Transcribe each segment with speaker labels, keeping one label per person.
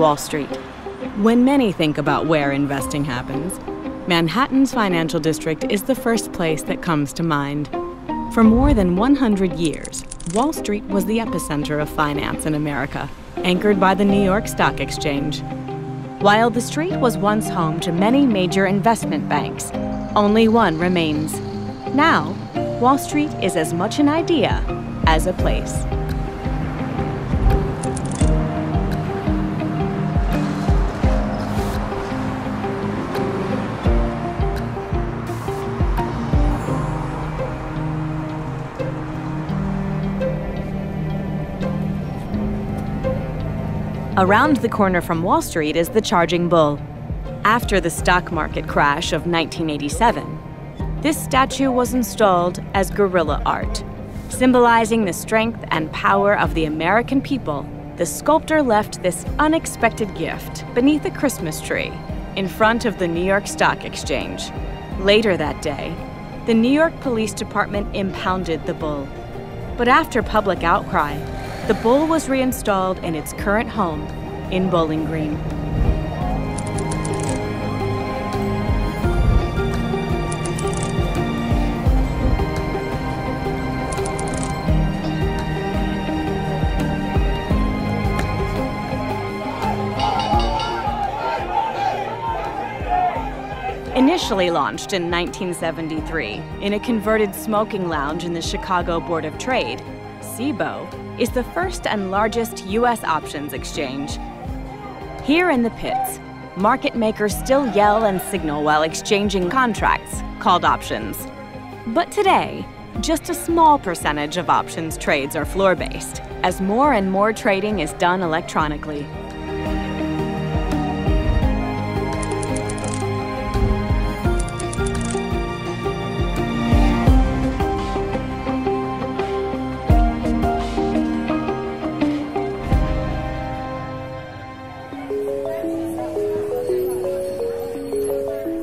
Speaker 1: Wall Street. When many think about where investing happens, Manhattan's financial district is the first place that comes to mind. For more than 100 years, Wall Street was the epicenter of finance in America, anchored by the New York Stock Exchange. While the street was once home to many major investment banks, only one remains. Now, Wall Street is as much an idea as a place. Around the corner from Wall Street is the Charging Bull. After the stock market crash of 1987, this statue was installed as guerrilla art. Symbolizing the strength and power of the American people, the sculptor left this unexpected gift beneath a Christmas tree in front of the New York Stock Exchange. Later that day, the New York Police Department impounded the bull. But after public outcry, the bull was reinstalled in its current home in Bowling Green. Initially launched in 1973 in a converted smoking lounge in the Chicago Board of Trade, CBOE is the first and largest U.S. options exchange. Here in the pits, market makers still yell and signal while exchanging contracts, called options. But today, just a small percentage of options trades are floor based, as more and more trading is done electronically.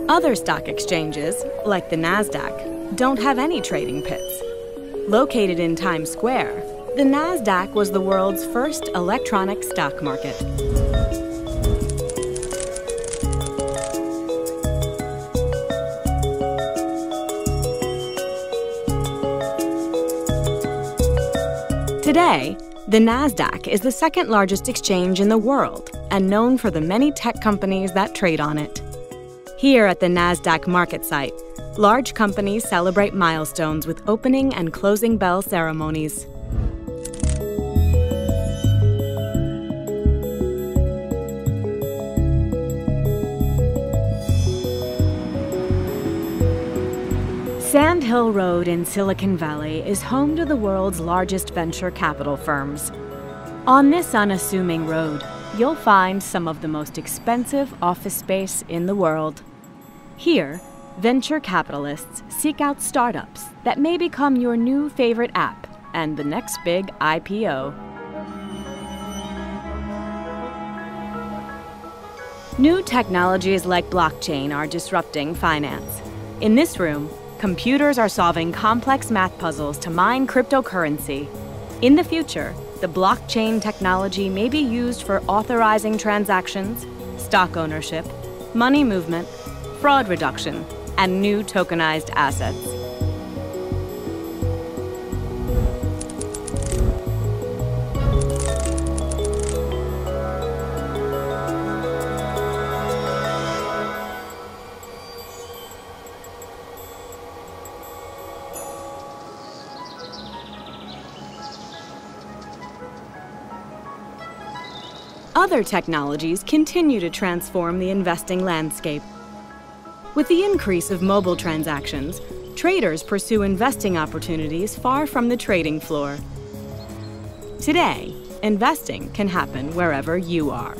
Speaker 1: Other stock exchanges, like the NASDAQ, don't have any trading pits. Located in Times Square, the NASDAQ was the world's first electronic stock market. Today, the NASDAQ is the second largest exchange in the world and known for the many tech companies that trade on it. Here at the NASDAQ market site, large companies celebrate milestones with opening and closing bell ceremonies. Sand Hill Road in Silicon Valley is home to the world's largest venture capital firms. On this unassuming road, you'll find some of the most expensive office space in the world. Here, venture capitalists seek out startups that may become your new favorite app and the next big IPO. New technologies like blockchain are disrupting finance. In this room, computers are solving complex math puzzles to mine cryptocurrency. In the future, the blockchain technology may be used for authorizing transactions, stock ownership, money movement, fraud reduction, and new tokenized assets. Other technologies continue to transform the investing landscape. With the increase of mobile transactions, traders pursue investing opportunities far from the trading floor. Today, investing can happen wherever you are.